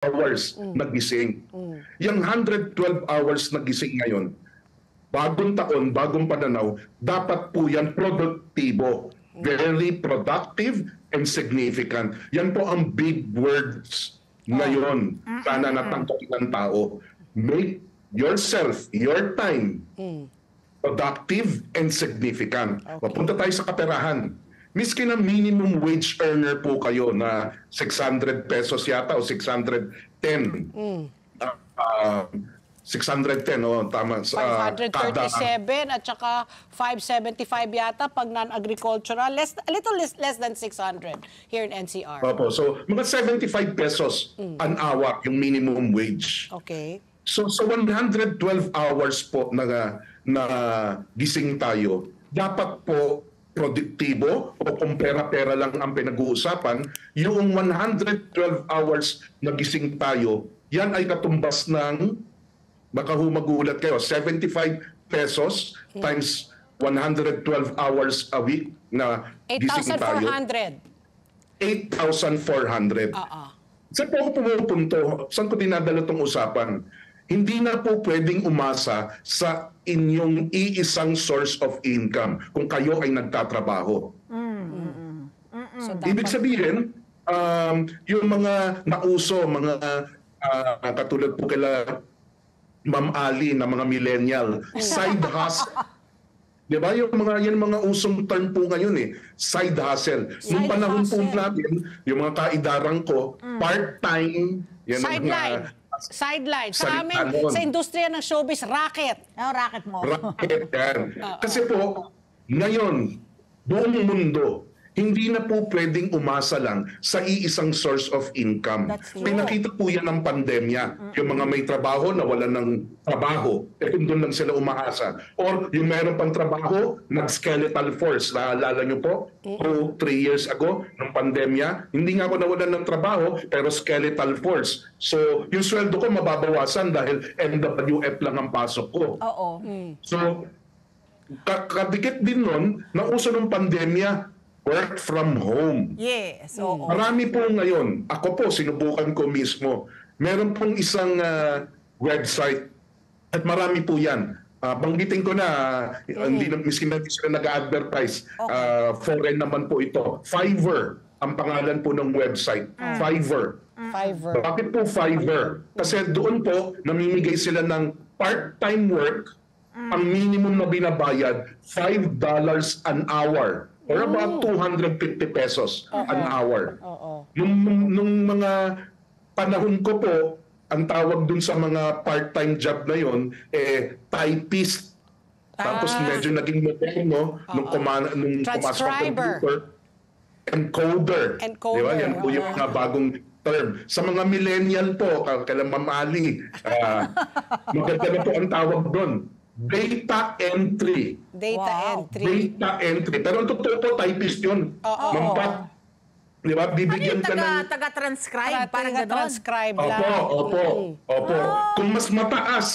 hours nagising. Yung 112 hours nagising ngayon, bagong taon, bagong pananaw, dapat po yan produktibo. Very productive and significant. Yan po ang big words ngayon sana natangkap ng tao. Make yourself, your time, productive and significant. Mapunta tayo sa kaperahan. Miski na minimum wage earner po kayo na 600 pesos yata o 610. Ah, ah, 610, oh, tama. Sa, kada- 537 at saka 575 yata pag non-agricultural. Less, a little less, less than 600 here in NCR. Opo, so mga 75 pesos an hour yung minimum wage. Okay. So sa 112 hours po na na gising tayo, dapat po produktibo o kung pera-pera lang ang pinag-uusapan, yung 112 hours na gising tayo, yan ay katumbas ng, baka humagulat kayo, 75 pesos times 112 hours a week na gising tayo. 8,400. 8,400. Oo. Saan po ako pumupunto? Saan ko dinadala tong usapan? Hindi na po pwedeng umasa sa inyong iisang source of income kung kayo ay nagtatrabaho. So, Ibig sabihin, um, yung mga nauso, mga ah, katulad po kila Ma'am Ali na mga millennial, side hustle. Di ba? Yung mga, yan mga usong term po ngayon eh. Side hustle. Nung Side panahon po hustle. natin, yung mga kaidarang ko, part-time. Yan ang Sideline. mga- Sideline. Sa Salita amin, nun. sa industriya ng showbiz, racket. Ano racket mo? Racket yan. Kasi po, ngayon, buong mundo, hindi na po pwedeng umasa lang sa iisang source of income. True. Pinakita po yan ng pandemya. Yung mga may trabaho, nawalan ng trabaho. Eh kung doon lang sila umaasa. Or yung meron pang trabaho, nag-skeletal force. Naalala nyo po? Two, three years ago, ng pandemya, hindi nga ako nawalan ng trabaho, pero skeletal force. So, yung sweldo ko mababawasan dahil MWF lang ang pasok ko. Oo. So, ka- kadikit din nun, nauso ng pandemya, work from home. Yes, oo. Marami po ngayon, ako po, sinubukan ko mismo. Meron pong isang ah, website at marami po yan. Ah, banggitin ko na, ah, hindi na, miskin na sila nag-advertise. Ah, foreign naman po ito. Fiverr, ang pangalan po ng website. Fiverr. Fiverr. Bakit po Fiverr? Kasi doon po namimigay sila ng part-time work. Ang minimum na binabayad, $5 an hour or about 250 pesos an hour. Oo. Nung, nung, nung mga panahon ko po, ang tawag dun sa mga part-time job na yon eh typist. Tapos Ah. medyo naging moderno nung, kuma- nung pumasok ang Transcriber. computer encoder. Encoder, Di ba? Yan po yung oo. mga bagong term. Sa mga millennial po, ka- kala mamali, ah, maganda na po ang tawag doon. Data entry. Data Wow. entry. Data entry. Pero ang totoo po, typist yun. Oo. Mampat. Di ba? Ano Bibigyan yung ka ng... taga, taga-transcribe? Parang gano'n. transcribe lang. Opo, opo, opo. Ah. Kung mas mataas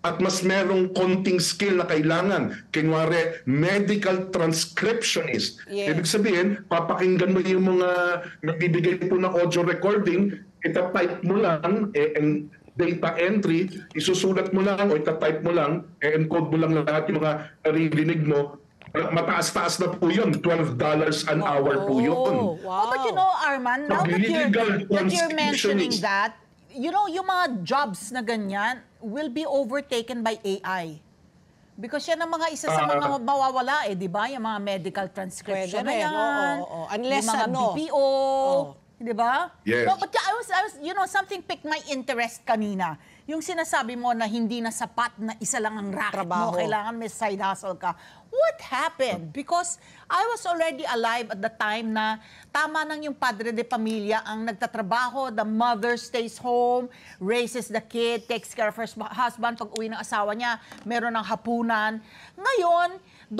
at mas merong konting skill na kailangan, kunwari medical transcriptionist. Yes. Ibig sabihin, papakinggan mo yung mga nagbibigay po ng audio recording, itatype mo lang, eh, and data entry, isusulat mo lang o itatype mo lang, eh, encode mo lang lahat yung mga naririnig mo, mataas-taas na po yun. $12 an hour po yun. Oh, wow. Oh, but you know, Arman, now that you're, that you're mentioning that, you know, yung mga jobs na ganyan will be overtaken by AI. Because yan ang mga isa sa Ah. mga mawawala eh, di ba? Yung mga medical transcription Pwede na rin, yan. oo, oo. Unless yung mga ano, BPO, di ba? Yes. No, but I was, I was, you know, something picked my interest kanina. Yung sinasabi mo na hindi na sapat na isa lang ang racket Trabaho. mo, kailangan may side hustle ka. What happened? Because I was already alive at the time na tama nang yung padre de pamilya ang nagtatrabaho, the mother stays home, raises the kid, takes care of her husband pag uwi ng asawa niya, meron ng hapunan. Ngayon,